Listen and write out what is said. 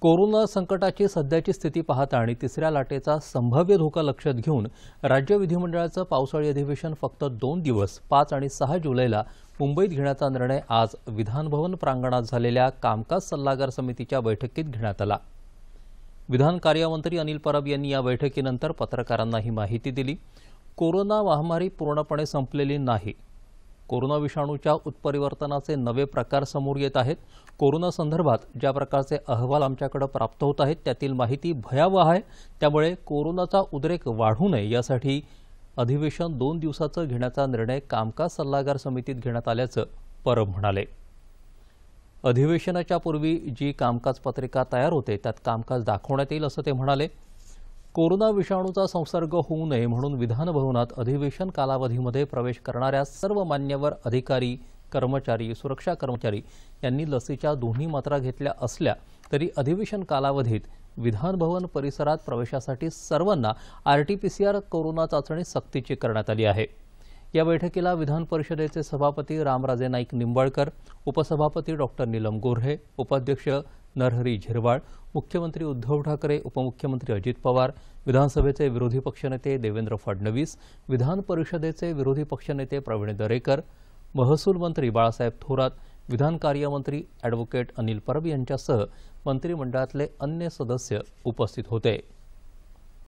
Corona संकटाची सध्याची स्थिती पाहता आणि तिसऱ्या लाटेचा संभाव्य धोका लक्षात घेऊन राज्य विधिमंडळाचं पावसाळी अधिवेशन फक्त दोन दिवस पाच आणि सहा जुलैला मुंबईत घेण्याचा निर्णय आज विधानभवन प्रांगणात झालेल्या कामकाज सल्लागार समितीच्या बैठकीत घेण्यात आला. विधान कार्यमंत्री अनिल परब यांनी या बैठकीनंतर पत्रकारांना ही माहिती दिली. कोरोना महामारी पूर्णपणे संपलेली नाही. कोरोना विषाणूच्या उत्परिवर्तनाचे नवे प्रकार समोर येत आहेत. कोरोना संदर्भात ज्या प्रकारचे अहवाल आमच्याकडे प्राप्त होत आहेत त्यातील माहिती भयावह आहे. त्यामुळे कोरोनाचा उद्रेक वाढू नये यासाठी अधिवेशन दोन दिवसाचं घेण्याचा निर्णय कामकाज सल्लागार समितीत घेण्यात आल्याचं परब म्हणाले. अधिवेशनाच्या पूर्वी जी कामकाज पत्रिका तयार होते त्यात कामकाज दाखवण्यात येईल असं ते म्हणाले. कोरोना विषाणूचा संसर्ग होऊ नये म्हणून विधानभवनात अधिवेशन कालावधीमध्ये प्रवेश करणाऱ्या सर्व मान्यवर अधिकारी कर्मचारी सुरक्षा कर्मचारी यांनी लसीच्या दोन्ही मात्रा घेतल्या असल्या तरी अधिवेशन कालावधीत विधानभवन परिसरात प्रवेशासाठी सर्वांना आरटीपीसीआर कोरोना चाचणी सक्तीची करण्यात आली आहे. या बैठकीला विधान परिषदेचे सभापती रामराजे नाईक निंबाळकर उपसभापती डॉक्टर नीलम गोऱ्हे उपाध्यक्ष नरहरी झिरवाळ मुख्यमंत्री उद्धव ठाकरे उपमुख्यमंत्री अजित पवार विधानसभेचे विरोधी पक्षनेते देवेंद्र फडणवीस विधान परिषदेचे विरोधी पक्षनेते प्रवीण दरेकर महसूल मंत्री बाळासाहेब थोरात विधान कार्यमंत्री ॲडव्होकेट अनिल परब यांच्यासह मंत्रिमंडळातले अन्य सदस्य उपस्थित होते.